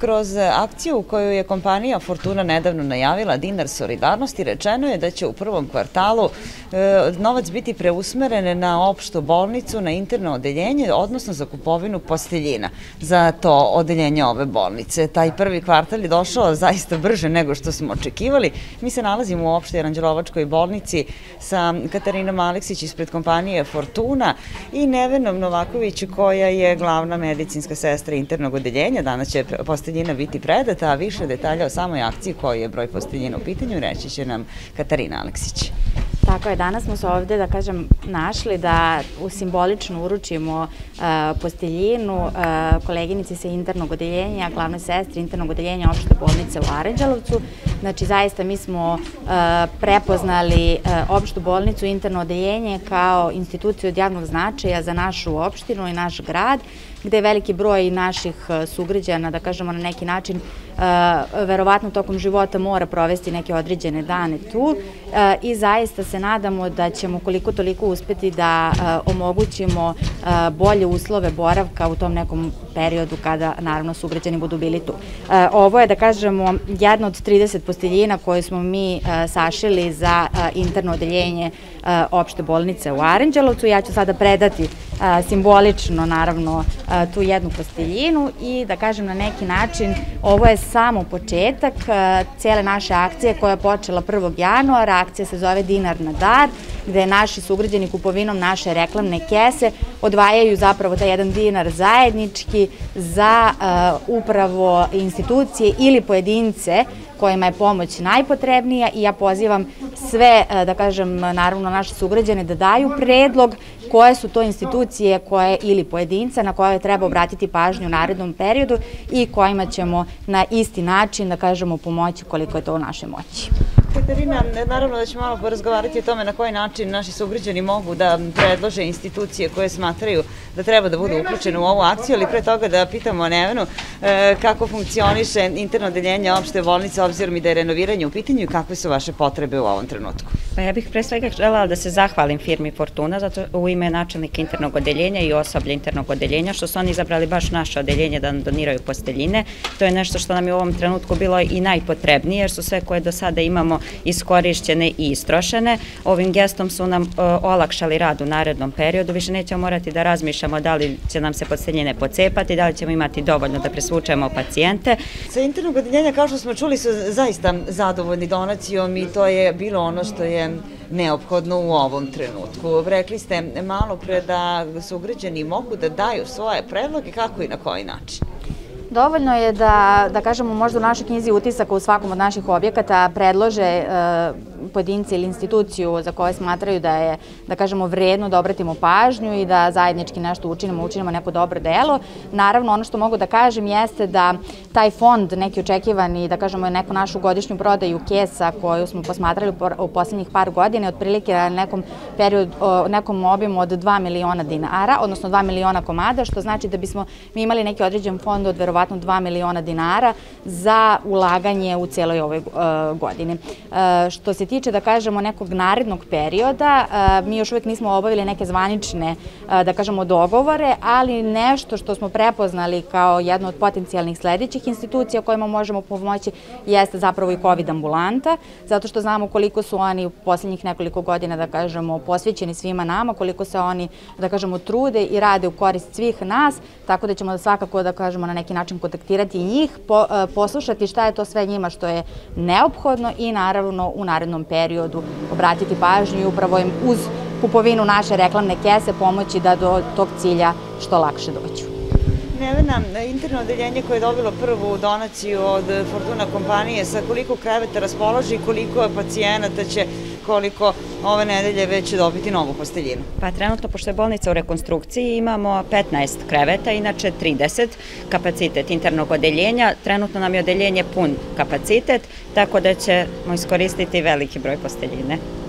Kroz akciju koju je kompanija Fortuna nedavno najavila Dinar solidarnosti, rečeno je da će u prvom kvartalu e, novac biti preusmeren na opštu bolnicu, na interno odeljenje, odnosno za kupovinu posteljina za to odeljenje ove bolnice. Taj prvi kvartal je došao zaista brže nego što smo očekivali. Mi se nalazimo u opštoj Ranđelovačkoj bolnici sa Katarinom Aleksić ispred kompanije Fortuna i Nevenom Novaković koja je glavna medicinska sestra internog odeljenja. Danas će posteljina posteljina biti predata, a više detalja o samoj akciji koji je broj posteljina u pitanju reći će nam Katarina Aleksić. Tako je, danas smo se ovde, da kažem, našli da simbolično uručimo uh, posteljinu uh, koleginici sa internog odeljenja, glavnoj sestri internog odeljenja opšte bolnice u Aranđelovcu. Znači, zaista mi smo uh, prepoznali opštu bolnicu interno odeljenje kao instituciju od javnog značaja za našu opštinu i naš grad, gde je veliki broj naših sugrađana, da kažemo na neki način, verovatno tokom života mora provesti neke određene dane tu i zaista se nadamo da ćemo koliko toliko uspeti da omogućimo bolje uslove boravka u tom nekom periodu kada naravno sugrađani budu bili tu. Ovo je da kažemo jedna od 30 posteljina koje smo mi sašili za interno odeljenje opšte bolnice u Aranđelovcu. Ja ću sada predati simbolično naravno tu jednu posteljinu i da kažem na neki način ovo je samo početak cele naše akcije koja je počela 1. januara. Akcija se zove Dinar na dar, gde naši sugrađani kupovinom naše reklamne kese odvajaju zapravo taj jedan dinar zajednički za upravo institucije ili pojedince kojima je pomoć najpotrebnija i ja pozivam sve, da kažem, naravno naše sugrađane da daju predlog koje su to institucije koje ili pojedinca na koje treba obratiti pažnju u narednom periodu i kojima ćemo na isti način, da kažemo, pomoći koliko je to u našoj moći. Katarina, naravno da ćemo malo porazgovarati o tome na koji način naši sugrađani mogu da predlože institucije koje smatraju da treba da budu uključene u ovu akciju, ali pre toga da pitamo Nevenu e, kako funkcioniše interno deljenje opšte bolnice, obzirom i da je renoviranje u pitanju i kakve su vaše potrebe u ovom trenutku. Pa ja bih pre svega želela da se zahvalim firmi Fortuna zato u ime načelnika internog odeljenja i osoblja internog odeljenja što su oni izabrali baš naše odeljenje da nam doniraju posteljine. To je nešto što nam je u ovom trenutku bilo i najpotrebnije jer su sve koje do sada imamo iskorišćene i istrošene. Ovim gestom su nam e, olakšali rad u narednom periodu. Više nećemo morati da razmišljamo da li će nam se posteljine pocepati, da li ćemo imati dovoljno da presvučemo pacijente. Sa internog odeljenja, kao što smo čuli, su zaista zadovoljni donacijom i to je bilo ono što je neophodno u ovom trenutku. Rekli ste malo pre da sugrađani mogu da daju svoje predloge kako i na koji način. Dovoljno je da, da kažemo možda u našoj knjizi utisaka u svakom od naših objekata predlože e, pojedinci ili instituciju za koje smatraju da je, da kažemo, vredno da obratimo pažnju i da zajednički nešto učinimo, učinimo neko dobro delo. Naravno, ono što mogu da kažem jeste da taj fond, neki očekivani, da kažemo, neku našu godišnju prodaju kesa koju smo posmatrali u poslednjih par godina, otprilike na nekom periodu, nekom obimu od 2 miliona dinara, odnosno 2 miliona komada, što znači da bismo mi imali neki određen fond od verovatno 2 miliona dinara za ulaganje u celoj ovoj godini. Što se tiče, da kažemo, nekog narednog perioda, mi još uvek nismo obavili neke zvanične, da kažemo, dogovore, ali nešto što smo prepoznali kao jedno od potencijalnih sledećih institucija kojima možemo pomoći jeste zapravo i COVID ambulanta, zato što znamo koliko su oni u poslednjih nekoliko godina, da kažemo, posvećeni svima nama, koliko se oni, da kažemo, trude i rade u korist svih nas, tako da ćemo svakako, da kažemo, na neki način kontaktirati njih, poslušati šta je to sve njima što je neophodno i naravno u narednom periodu obratiti pažnju i upravo im uz kupovinu naše reklamne kese pomoći da do tog cilja što lakše dođu. Nevena, interno odeljenje koje je dobilo prvu donaciju od Fortuna kompanije, sa koliko kreveta raspolaži i koliko pacijenata će koliko ove nedelje već dobiti novu posteljinu? Pa trenutno, pošto je bolnica u rekonstrukciji, imamo 15 kreveta, inače 30 kapacitet internog odeljenja. Trenutno nam je odeljenje pun kapacitet, tako da ćemo iskoristiti veliki broj posteljine.